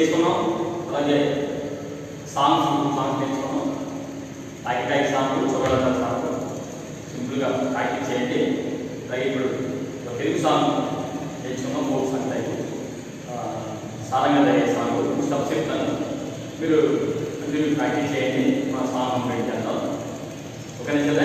నేర్చుకున్నాం. అలాగే songs songs నేర్చుకున్నాం. టైక్ టైక్ సాంగ్ చూడాలన్న సాంగ్ సింపుల్గా ప్రాక్టీస్ చేయండి. అలాగే ఇప్పుడు తెలుగు సాంగ్ నేర్చుకున్నాం ఫోక్ సాంగ్ టైప్. సారంగా అయ్యే సాంగ్. స్టెప్స్ చెప్తాను మీరు అందరూ ప్రాక్టీస్ చేయండి. మా సాంగ్ కంప్లీట్ చేద్దాం. ఒక నిమిషం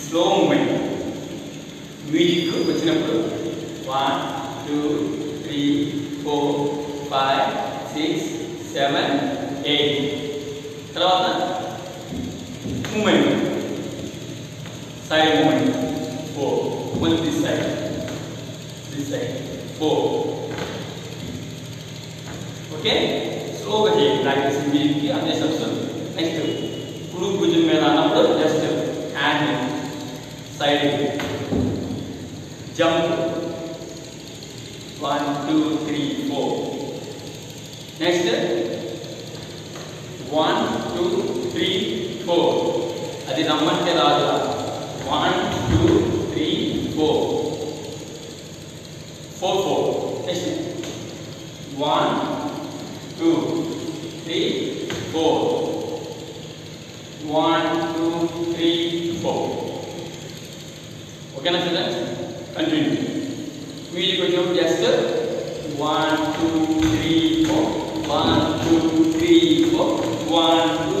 స్లో మూమెంట్ మ్యూజిక్ వచ్చినప్పుడు one two three four five six seven eight తర్వాత మూమెంట్ సైడ్ మూమెంట్ ఫోర్ మళ్ళీ this side this side four okay స్లోగా చేయండి ప్రాక్టీస్ మీకి అదే స్టెప్స్ నెక్స్ట్ కుడి భుజం మీద అన్నప్పుడు just hand side jump one two three four next one two three four అది రమ్మంటే రాదు One, two, three, four. Four, four. Next. One, two, three, four. One, two, three, four. Okay, now students, continue. We will continue just one, two, three, four. One, two, three, four. One, two,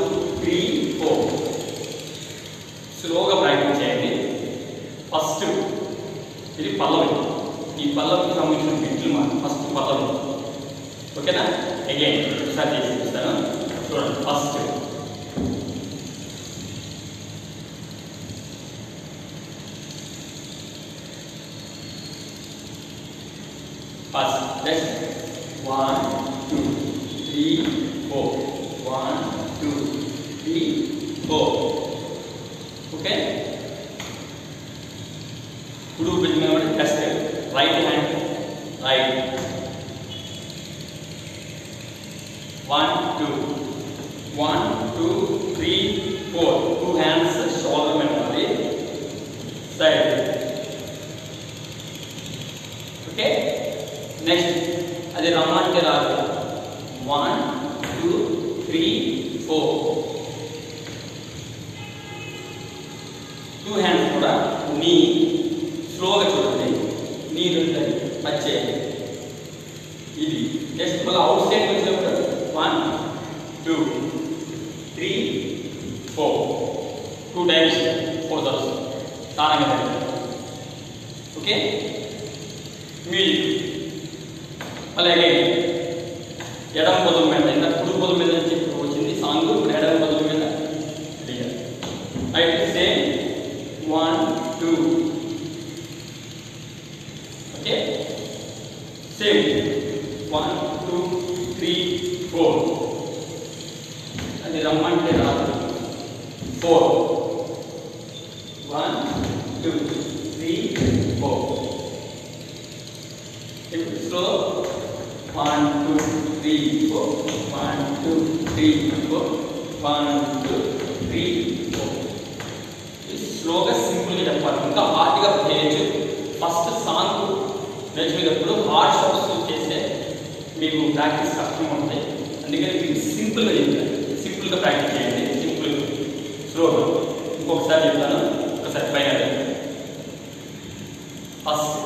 పల్లవి ఈ పల్లవికి సంబంధించిన బిట్లు మా first పల్లవి ఓకేనా again ఒకసారి చేసి చూస్తాను చూడండి first first next one two three right hand right one two one two three four two hands shoulder में only side okay next अरे रामांजन आ गया one two three four two three four two times four sirs సారంగా okay music అలాగే ఎడమ పొదం మీద ఇంత కుడి పొదం మీద అది రమ్మంటే రాదు four one two three four ఇప్పుడు slow one two three four one two three four one two three four స్లోగా సింపుల్గా చెప్పాలి ఇంకా హార్డ్గా చేయొచ్చు ఫస్ట్ సాంగ్ నేర్చుకునేటప్పుడు హార్డ్ షాప్స్ చేస్తే మీకు ప్రాక్టీస్ కష్టంగా ఉంటాయి అందుకని మీకు సింపుల్గా చెప్తాను సింపుల్గా ప్రాక్టీస్ చేయండి సింపుల్ స్లోగా ఇంకొకసారి చెప్తాను ఒకసారి పైన first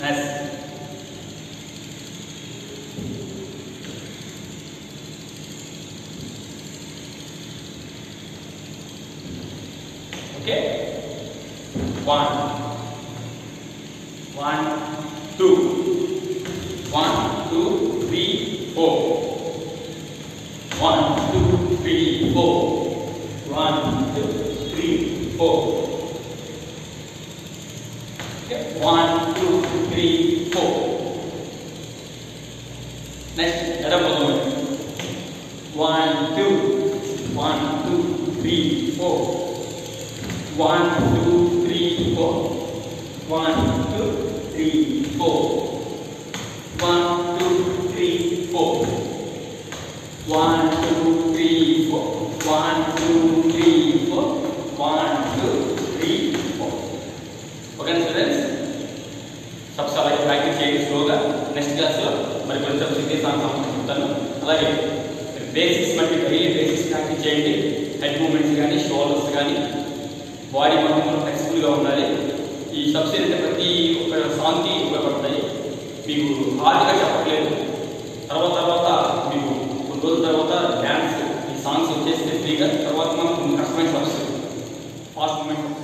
next okay one one two two, three, four. One, two, three, four. One, two, three, four. Okay. One, two, three, four. Next, let us go. One, two, one, two, three, four. One, two, three, four. One, two, three, four. one two three four one two three four one two three four one two three four okay students subs అలాగే practice చేయండి స్లోగా next క్లాస్లో మరి కొంచెం సిద్ధి song చెప్తాను అలాగే basics బట్టి daily basics practice చేయండి హెడ్ మూమెంట్స్ కానీ షోల్డర్స్ కానీ బాడీ మొత్తం కూడా ఫ్లెక్సిబుల్గా ఉండాలి ఈ సబ్స్ అంటే ప్రతి ఒక్క సాంగ్కి ఉపయోగపడతాయి మీకు హార్డ్గా చెప్పట్లేదు తర్వాత తర్వాత మీకు కొన్ని రోజుల తర్వాత డ్యాన్స్ ఈ సాంగ్స్ వచ్చేస్తే ఫ్రీగా తర్వాత మనం కష్టమైన సబ్స్ ఫాస్ట్ మూమెంట్